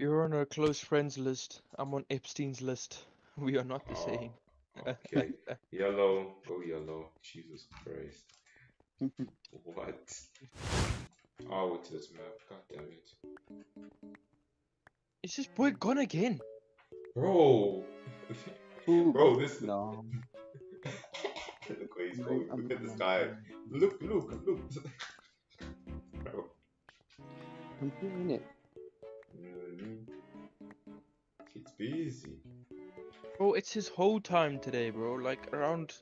You're on our close friends list. I'm on Epstein's list. We are not the Oh, same. Okay. Yellow. Go yellow. Jesus Christ. What? Oh, it's this map. God damn it. Is this boy gone again? Bro! Ooh, Bro, this. no. Look where he's going. Look at this guy. Look, look, look. Bro. I'm doing it. Busy. Bro, it's his whole time today, bro. Like around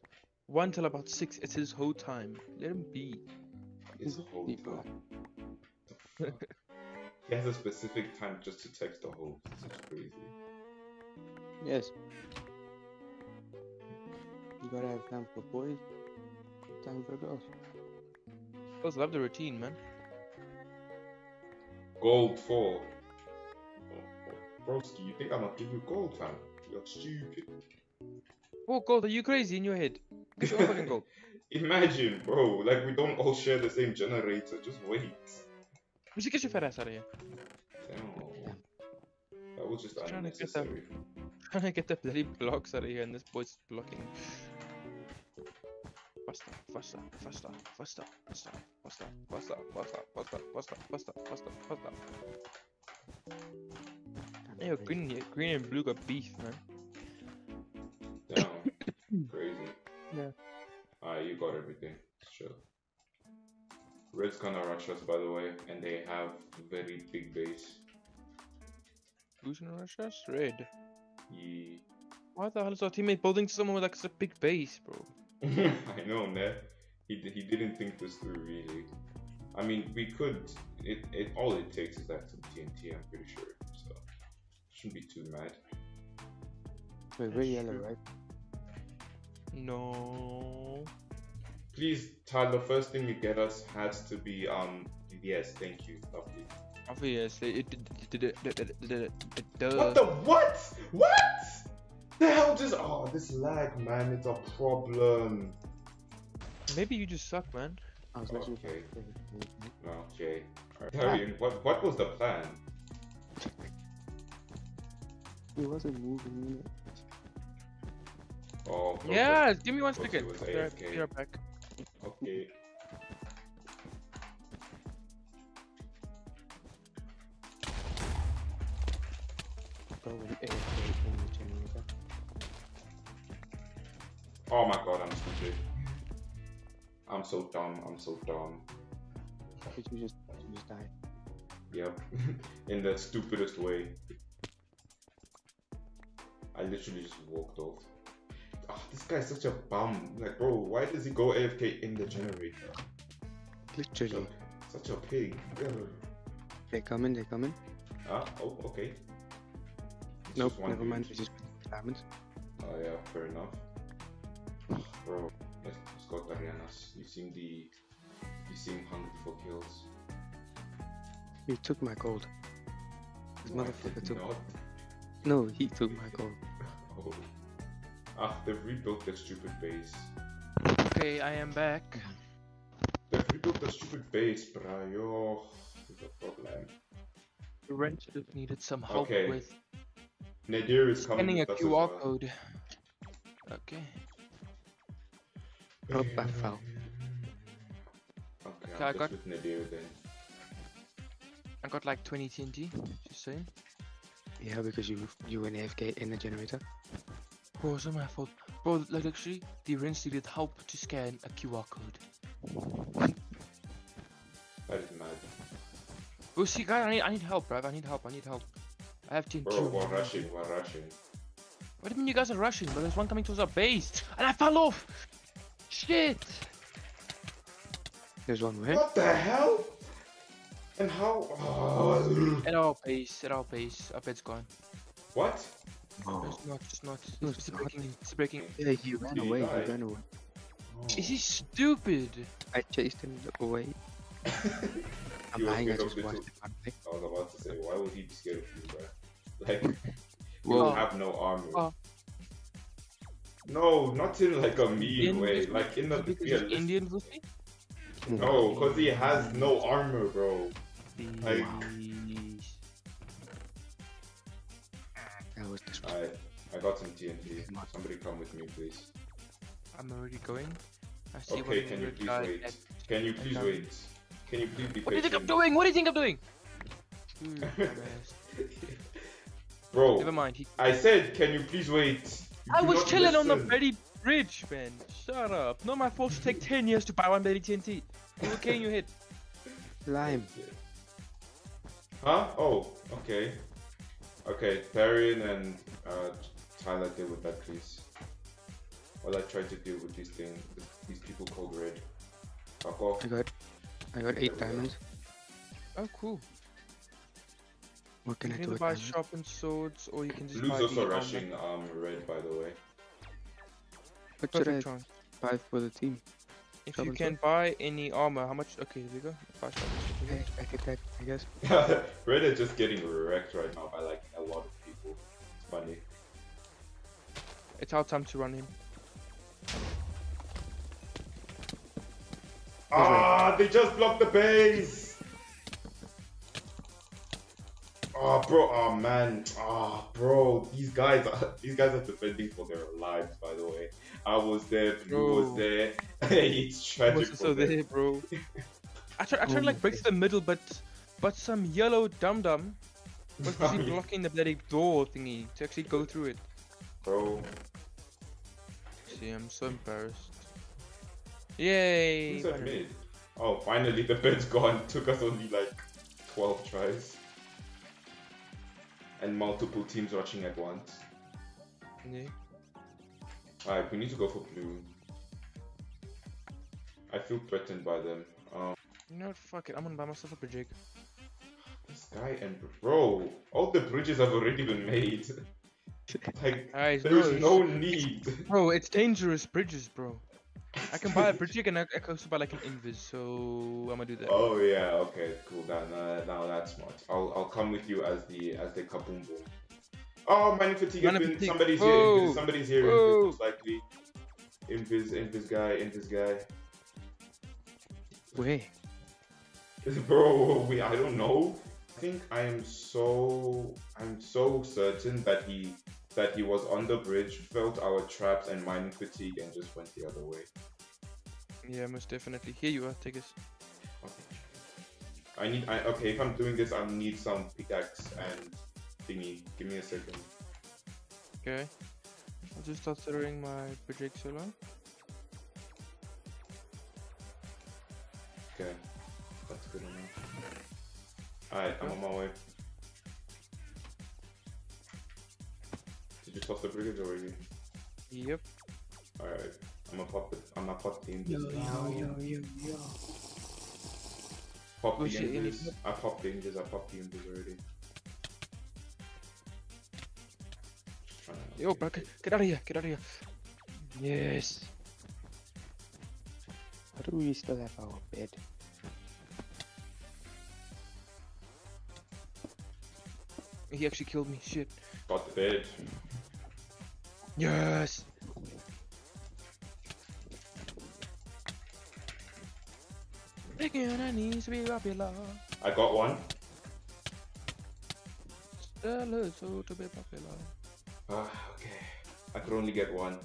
one till about six. It's his whole time. Let him be. It's a whole People. time. The fuck? he has a specific time just to text the host. It's crazy. Yes. You gotta have time for boys, time for girls. Girls love the routine, man. Gold four. Oh, oh, Broski, you think I'm gonna give you gold, fam? You're stupid. Oh, gold, are you crazy in your head? Get your fucking gold. Imagine, bro, like we don't all share the same generator. Just wait. We should get your fat ass out of here. Damn. That was just Trying to get unnecessary. Trying to get the bloody blocks out of here, and this boy's blocking. Faster, faster, faster, faster, faster, faster, faster, faster, faster, faster, faster, faster, faster. Kinda Hey, yo, green, green and blue got beef, man. Damn. Crazy. Yeah. Alright, you got everything. Sure. Red's gonna rush us, by the way, and they have very big base. Who's gonna rush us? Red. Ye- Why the hell is our teammate building someone with like such a big base, bro? I know, ne? He, d- he didn't think this through, really. I mean, we could. It, it all it takes is that some TNT. I'm pretty sure. So shouldn't be too mad. Wait, we're yellow, right? No. Please, Tyler. First thing you get us has to be um. Yes, thank you. Lovely. Obviously, it did What the what? What? The hell just oh this lag man, it's a problem. Maybe you just suck, man. I was literally Okay. No. Okay. Alright. Darian, what what was the plan? He wasn't moving. Oh Focus- Yeah, give me one Focus second. was I'll right- AFK. be right back. Okay. Go with AFK in the generator. Oh my god, I'm stupid. I'm so dumb. I'm so dumb. Did you just, you just die? Yep. In the stupidest way. I literally just walked off. Ah, this guy's such a bum. Like, bro, why does he go AFK in the generator? Literally. Such a pig. Ugh. They're coming, they're coming. Ah, oh, okay. It's Nope, never mind. We just diamonds. Oh yeah, fair enough. Bro, let's, let's go Tarianas. You seem the you seem hungry for kills. He took my gold. This No, motherfucker took. not. No, he took my gold. Oh. Ah, they've rebuilt their stupid base. Okay, I am back. They've rebuilt their stupid base, bruh. Yo, it's a problem. Red should have needed some help Okay, with Nadir is coming scanning a with us as QR well. code. Okay. Oh, I fell. Okay, Okay, I'm just got- with Nadir then. I got like 20 TNT. Just saying. Yeah, because you you were in AFK in the generator. Bro, it's not my fault. Bro, like actually, the Rens needed help to scan a QR code. That is mad. Bro, see, guys, I need, I need help, bruv. I need help. I need help. I have TNT. Bro, we're rushing, we're rushing. What do you mean you guys are rushing? But there's one coming towards our base, and I fell off. Shit. There's one where? What the hell? And how? Oh. At our base, at our base, our bed's gone. What? Oh. It's not, it's not. No, It's, it's it's not. breaking. It's breaking. Yeah, he ran Did away. die? He ran away. Oh. Is he stupid? I chased him away. I'm lying. I just the watched two- him. I was about to say, why would he be scared of you, bro? Like, you Well- don't have no armor. Oh. No, not in like a mean Indian way. with? Like in the Because he's. Indian with me? No, because he has no armor, bro. Like- Please. That was this I I got some TNT. Somebody come with me, please. I'm already going. I see Okay, one can you please wait? at- Can you um, please wait? Can you please be What do you think I'm doing? What do you think I'm doing? Hmm, Bro, Never mind. He, I said, can you please wait? You I was not chilling on the listen. bloody bridge, man. Shut up. Not my fault to take 10 years to buy one bloody TNT. You okay in your head? lime. Huh? Oh, okay. Okay, Therian and uh, Tyler deal with that, please. While I try to deal with these things, these people called Red. Fuck off. I got I got eight There go. diamonds. Oh, cool. What can You I can do either with buy diamonds? sharpened swords or you can just Blue's buy also the armor. rushing um Red, by the way. What should I Perfect chance. buy for the team? If you Sharpened can buy any armor, how much? Okay, here we go. Buy sharpened sword, Okay. I get that, I guess. Red is just getting wrecked right now by like funny. It's our time to run him. Ah, they just blocked the base. Oh, bro. Oh, man. Ah, bro. These guys, are, these guys are defending for their lives. By the way, I was there. Blue was Bro. there. it's tragic. Was for so there, bro. I tried, I tried Oh to like my break to the middle, but but some yellow dum dum was busy blocking the bloody door thingy to actually go through it. Bro, See, I'm so embarrassed. Yay! who's that mid? Oh, finally the bed's gone. Took us only like 12 tries. And multiple teams rushing at once. Yeah. Alright, we need to go for blue. I feel threatened by them. Um, You know what? Fuck it. I'm gonna buy myself a bridge. Guy and bro, all the bridges have already been made. like, Guys, there's no, no need. Bro, it's dangerous bridges, bro. I can buy a bridge and I, I can also buy like an invis, so I'm gonna do that. Oh yeah, okay, cool. Now, now, now that's smart. I'll, I'll come with you as the as the kaboom boom. Oh, mining fatigue Mining been. fatigue. Somebody's here. Whoa. Somebody's here. Invis, most likely. Invis, invis guy, invis guy. Where? Bro, we I don't know. I think I am so I'm so certain that he that he was on the bridge, felt our traps and mining fatigue, and just went the other way. Yeah, most definitely. Here you are, take. Okay. I need I okay, if I'm doing this I need some pickaxe and thingy. Give me a second. Okay. I'll just start throwing my bridge solo. Okay. That's good enough. Alright, I'm on my way. Did you toss the bridge brigade already? Yep. Alright. I'm gonna pop the I'm gonna pop the Yo, yo, yo, yo, yo. Pop Oh the shit. I popped the invis, I popped the invis already. Just trying to- Yo, bro, get, get out of here, get out of here. Yes. How do we still have our bed? He actually killed me. Shit. Got the bed. Yes. Breaking on our knees, we popular. I got one. Us so to be popular. Ah, okay. I could only get one.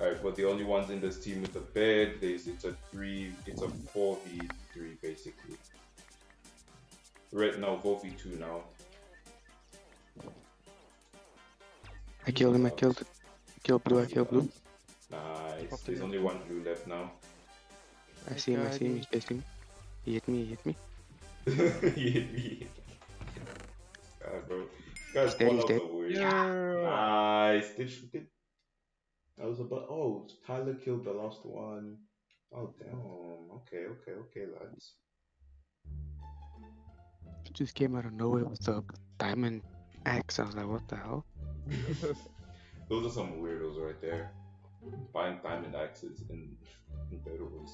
Alright, but the only ones in this team with the bed, there's it's a three it's a four v three basically. Right now, four v two now. I killed him, I killed I killed blue, I killed blue. Nice. There's only one blue left now. I see him, I see him, he's chasing me. He hit me, he hit me. he hit me. God, bro. This guy's Steady, one of steady. the. Yeah. Nice. Did she did? I was about. Oh, Tyler killed the last one. Oh damn. Okay, okay, okay, lads. Just came out of nowhere with a diamond axe. I was like, what the hell? Those are some weirdos right there. Buying diamond axes in in BedWars.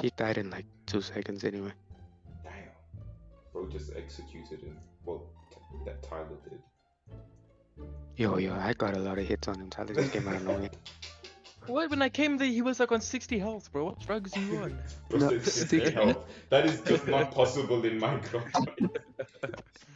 He died in like two seconds anyway. Damn. Bro just executed him. Well, t- that Tyler did. Yo, yo, I got a lot of hits on him. Tyler just came out of nowhere. What? When I came there, he was like on 60 health, bro. What drugs are you on? No, 60 health. That is just not possible in Minecraft.